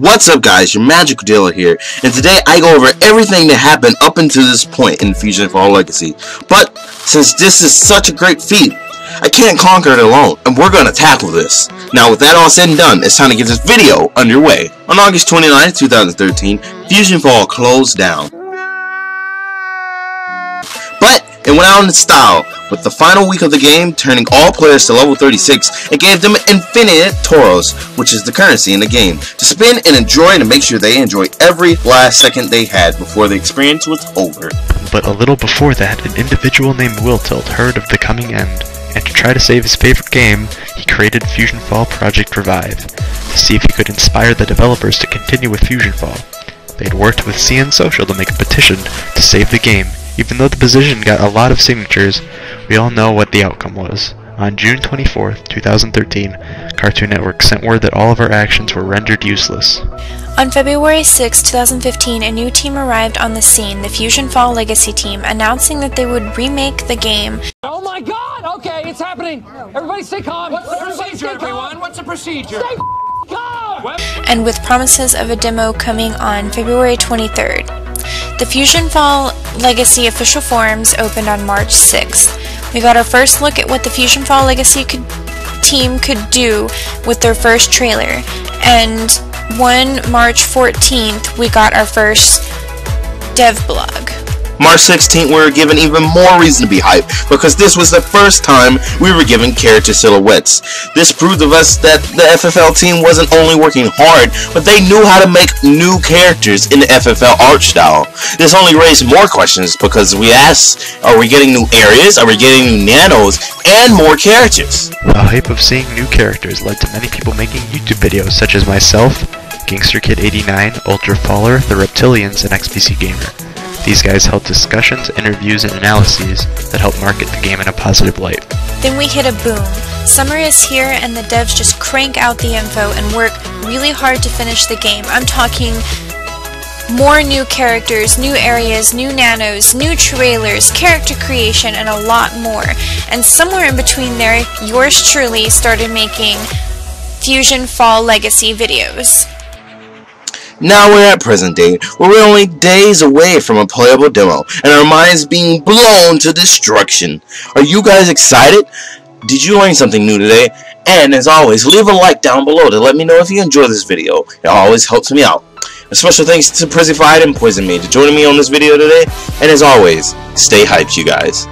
What's up guys, your Magical Dealer here, and today I go over everything that happened up until this point in Fusion Fall Legacy. But, since this is such a great feat, I can't conquer it alone, and we're gonna tackle this. Now with that all said and done, it's time to get this video underway. On August 29, 2013, Fusion Fall closed down. But, it went out in style, with the final week of the game turning all players to level 36, it gave them infinite Taros, which is the currency in the game, to spin and enjoy and make sure they enjoy every last second they had before the experience was over. But a little before that, an individual named Wiltilt heard of the coming end, and to try to save his favorite game, he created Fusion Fall Project Revive, to see if he could inspire the developers to continue with Fusion Fall. They had worked with CN Social to make a petition to save the game, even though the petition got a lot of signatures, we all know what the outcome was. On June 24, 2013, Cartoon Network sent word that all of our actions were rendered useless. On February 6, 2015, a new team arrived on the scene, the Fusion Fall Legacy team, announcing that they would remake the game. Oh my god! Okay, it's happening! Everybody stay calm! What's the Everybody procedure, everyone? What's the procedure? Stay calm! And with promises of a demo coming on February 23rd. The Fusion Fall Legacy official forums opened on March 6th. We got our first look at what the Fusion Fall Legacy could, team could do with their first trailer, and one March 14th we got our first dev blog. March 16th, we were given even more reason to be hyped because this was the first time we were given character silhouettes. This proved of us that the FFL team wasn't only working hard, but they knew how to make new characters in the FFL art style. This only raised more questions because we asked, are we getting new areas, are we getting new nanos, and more characters? The hype of seeing new characters led to many people making YouTube videos such as myself, Gangster Kid 89, Ultra Faller, The Reptilians, and XBC Gamer. These guys held discussions, interviews, and analyses that helped market the game in a positive light. Then we hit a boom. Summer is here and the devs just crank out the info and work really hard to finish the game. I'm talking more new characters, new areas, new nanos, new trailers, character creation, and a lot more. And somewhere in between there, yours truly started making Fusion Fall Legacy videos. Now we're at present date, where we're only days away from a playable demo, and our minds being blown to destruction. Are you guys excited? Did you learn something new today? And as always, leave a like down below to let me know if you enjoyed this video. It always helps me out. A special thanks to Przzyfied and PoisonMaid to joining me on this video today, and as always, stay hyped you guys.